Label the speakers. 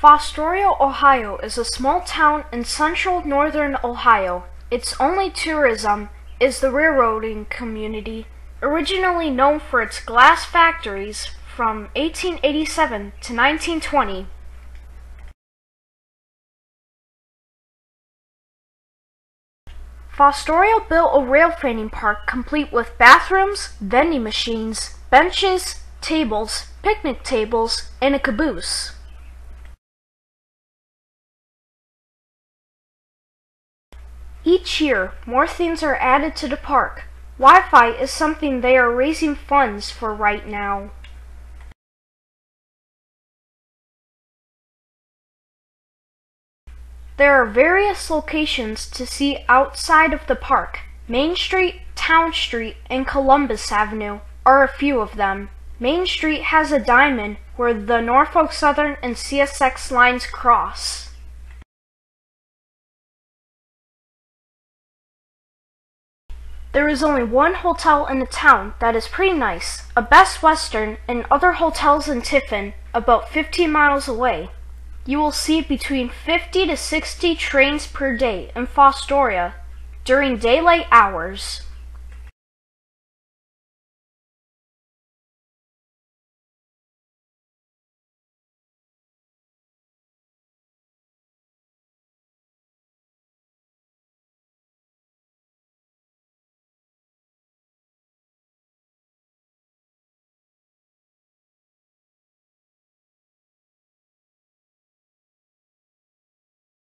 Speaker 1: Fostoria, Ohio is a small town in central northern Ohio. Its only tourism is the railroading community, originally known for its glass factories from 1887 to 1920. Fostoria built a rail fanning park complete with bathrooms, vending machines, benches, tables, picnic tables, and a caboose. Each year, more things are added to the park. Wi-Fi is something they are raising funds for right now. There are various locations to see outside of the park. Main Street, Town Street, and Columbus Avenue are a few of them. Main Street has a diamond where the Norfolk Southern and CSX lines cross. There is only one hotel in the town that is pretty nice, a Best Western and other hotels in Tiffin, about 15 miles away. You will see between 50 to 60 trains per day in Fostoria during daylight hours.